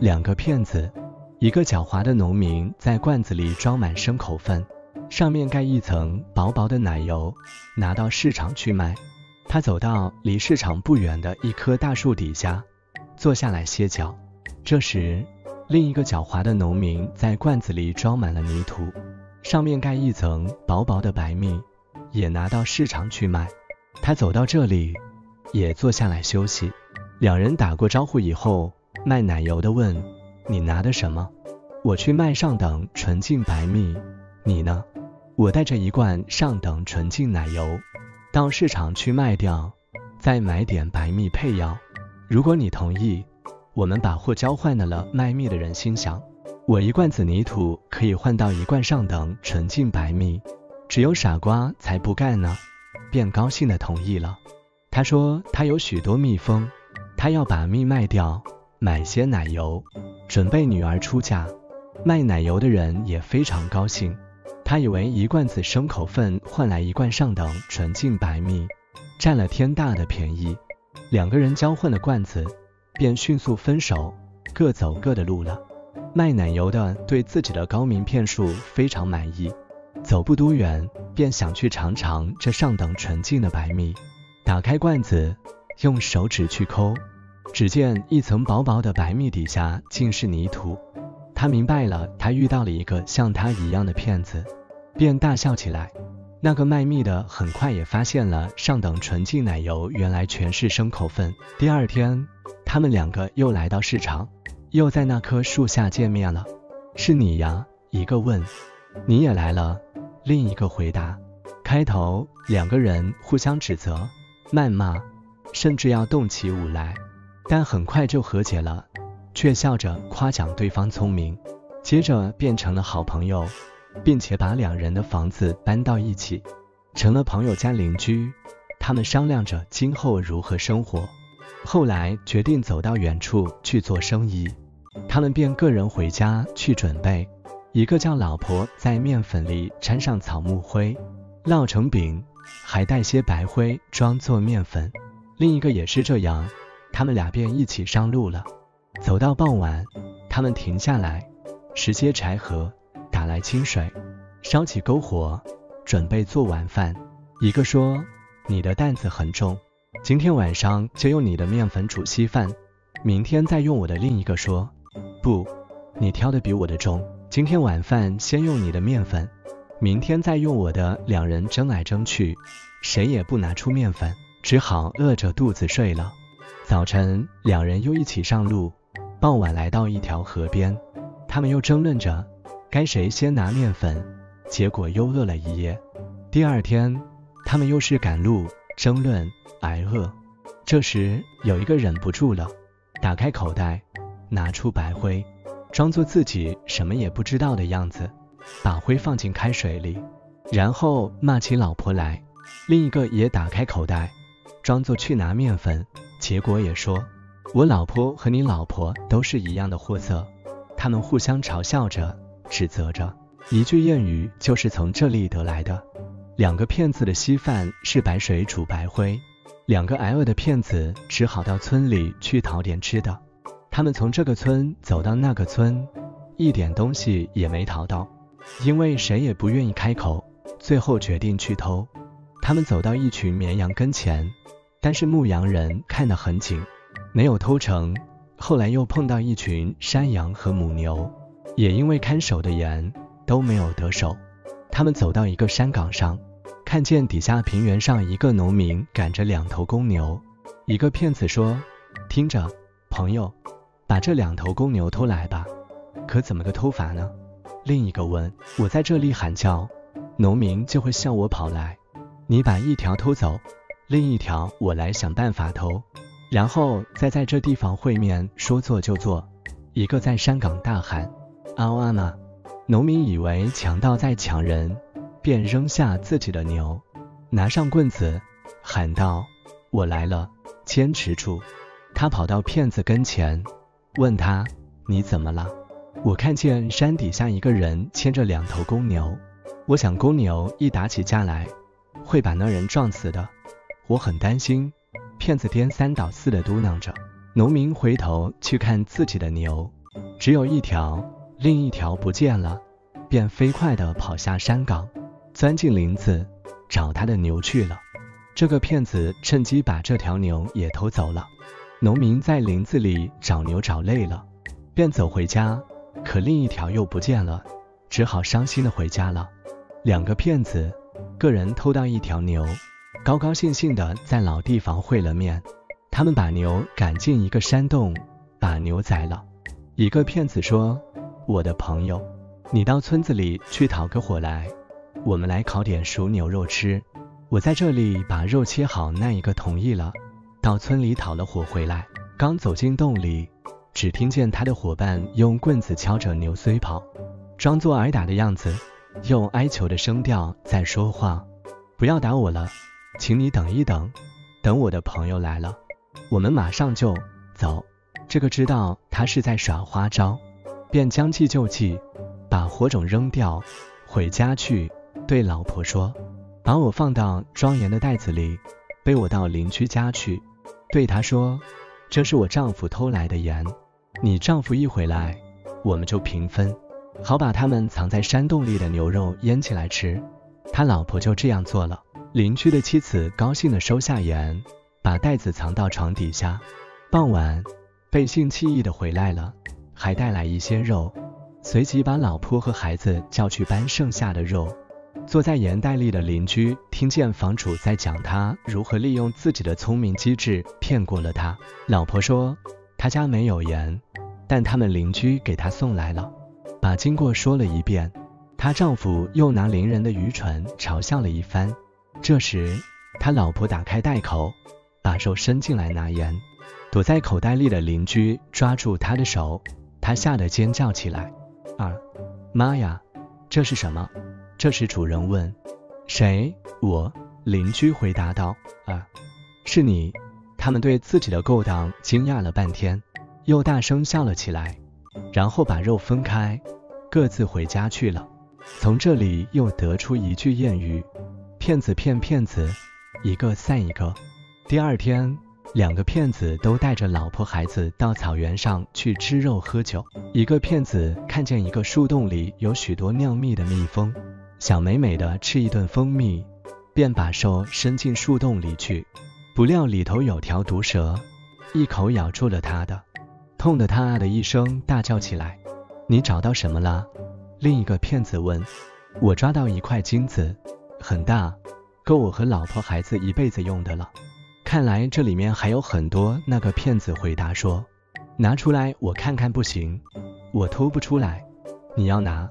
两个骗子，一个狡猾的农民在罐子里装满牲口粪，上面盖一层薄薄的奶油，拿到市场去卖。他走到离市场不远的一棵大树底下，坐下来歇脚。这时，另一个狡猾的农民在罐子里装满了泥土，上面盖一层薄薄的白蜜，也拿到市场去卖。他走到这里，也坐下来休息。两人打过招呼以后，卖奶油的问：“你拿的什么？”“我去卖上等纯净白蜜。”“你呢？”“我带着一罐上等纯净奶油，到市场去卖掉，再买点白蜜配药。如果你同意，我们把货交换了。”了卖蜜的人心想：“我一罐子泥土可以换到一罐上等纯净白蜜，只有傻瓜才不干呢。”便高兴地同意了。他说：“他有许多蜜蜂。”他要把蜜卖掉，买些奶油，准备女儿出嫁。卖奶油的人也非常高兴，他以为一罐子牲口粪换来一罐上等纯净白蜜，占了天大的便宜。两个人交换了罐子，便迅速分手，各走各的路了。卖奶油的对自己的高明骗术非常满意，走不多远，便想去尝尝这上等纯净的白蜜。打开罐子，用手指去抠。只见一层薄薄的白蜜底下尽是泥土，他明白了，他遇到了一个像他一样的骗子，便大笑起来。那个卖蜜的很快也发现了上等纯净奶油原来全是牲口粪。第二天，他们两个又来到市场，又在那棵树下见面了。是你呀？一个问。你也来了？另一个回答。开头两个人互相指责、谩骂，甚至要动起武来。但很快就和解了，却笑着夸奖对方聪明，接着变成了好朋友，并且把两人的房子搬到一起，成了朋友家邻居。他们商量着今后如何生活，后来决定走到远处去做生意。他们便个人回家去准备，一个叫老婆在面粉里掺上草木灰，烙成饼，还带些白灰装作面粉；另一个也是这样。他们俩便一起上路了。走到傍晚，他们停下来，拾些柴禾，打来清水，烧起篝火，准备做晚饭。一个说：“你的担子很重，今天晚上就用你的面粉煮稀饭，明天再用我的。”另一个说：“不，你挑的比我的重，今天晚饭先用你的面粉，明天再用我的。”两人争来争去，谁也不拿出面粉，只好饿着肚子睡了。早晨，两人又一起上路。傍晚来到一条河边，他们又争论着该谁先拿面粉，结果又饿了一夜。第二天，他们又是赶路、争论、挨饿。这时，有一个忍不住了，打开口袋，拿出白灰，装作自己什么也不知道的样子，把灰放进开水里，然后骂起老婆来。另一个也打开口袋，装作去拿面粉。结果也说，我老婆和你老婆都是一样的货色。他们互相嘲笑着，指责着。一句谚语就是从这里得来的：两个骗子的稀饭是白水煮白灰。两个挨饿的骗子只好到村里去讨点吃的。他们从这个村走到那个村，一点东西也没讨到，因为谁也不愿意开口。最后决定去偷。他们走到一群绵羊跟前。但是牧羊人看得很紧，没有偷成。后来又碰到一群山羊和母牛，也因为看守的严，都没有得手。他们走到一个山岗上，看见底下平原上一个农民赶着两头公牛。一个骗子说：“听着，朋友，把这两头公牛偷来吧。”可怎么个偷法呢？另一个问：“我在这里喊叫，农民就会向我跑来。你把一条偷走。”另一条，我来想办法偷，然后再在这地方会面，说做就做。一个在山岗大喊：“阿哇嘛！”农民以为强盗在抢人，便扔下自己的牛，拿上棍子，喊道：“我来了，坚持住！”他跑到骗子跟前，问他：“你怎么了？”我看见山底下一个人牵着两头公牛，我想公牛一打起架来，会把那人撞死的。我很担心，骗子颠三倒四的嘟囔着。农民回头去看自己的牛，只有一条，另一条不见了，便飞快地跑下山岗，钻进林子找他的牛去了。这个骗子趁机把这条牛也偷走了。农民在林子里找牛找累了，便走回家，可另一条又不见了，只好伤心的回家了。两个骗子，个人偷到一条牛，高高兴兴的在老地方会了面。他们把牛赶进一个山洞，把牛宰了。一个骗子说：“我的朋友，你到村子里去讨个火来，我们来烤点熟牛肉吃。我在这里把肉切好。”那一个同意了。到村里讨了火回来，刚走进洞里，只听见他的伙伴用棍子敲着牛髓跑，装作挨打的样子，用哀求的声调在说话：“不要打我了，请你等一等，等我的朋友来了，我们马上就走。”这个知道他是在耍花招，便将计就计，把火种扔掉，回家去，对老婆说：“把我放到庄严的袋子里，背我到邻居家去。”对他说：“这是我丈夫偷来的盐，你丈夫一回来，我们就平分，好把他们藏在山洞里的牛肉腌起来吃。”他老婆就这样做了。邻居的妻子高兴地收下盐，把袋子藏到床底下。傍晚，背信弃义的回来了，还带来一些肉，随即把老婆和孩子叫去搬剩下的肉。坐在盐袋里的邻居听见房主在讲他如何利用自己的聪明机智骗过了他。老婆说他家没有盐，但他们邻居给他送来了，把经过说了一遍。她丈夫又拿邻人的愚蠢嘲笑了一番。这时，他老婆打开袋口，把手伸进来拿盐。躲在口袋里的邻居抓住他的手，他吓得尖叫起来。啊，妈呀，这是什么？这时主人问：“谁？”我邻居回答道：“啊，是你。”他们对自己的勾当惊讶了半天，又大声笑了起来，然后把肉分开，各自回家去了。从这里又得出一句谚语：“骗子骗骗子，一个散一个。”第二天。两个骗子都带着老婆孩子到草原上去吃肉喝酒。一个骗子看见一个树洞里有许多酿蜜的蜜蜂，想美美的吃一顿蜂蜜，便把手伸进树洞里去，不料里头有条毒蛇，一口咬住了他的，痛得他啊的一声大叫起来。你找到什么了？另一个骗子问。我抓到一块金子，很大，够我和老婆孩子一辈子用的了。看来这里面还有很多。那个骗子回答说：“拿出来我看看。”不行，我偷不出来。你要拿，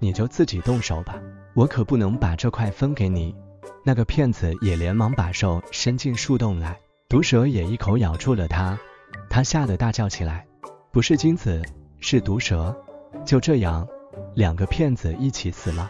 你就自己动手吧，我可不能把这块分给你。那个骗子也连忙把手伸进树洞来，毒蛇也一口咬住了他，他吓得大叫起来：“不是金子，是毒蛇！”就这样，两个骗子一起死了。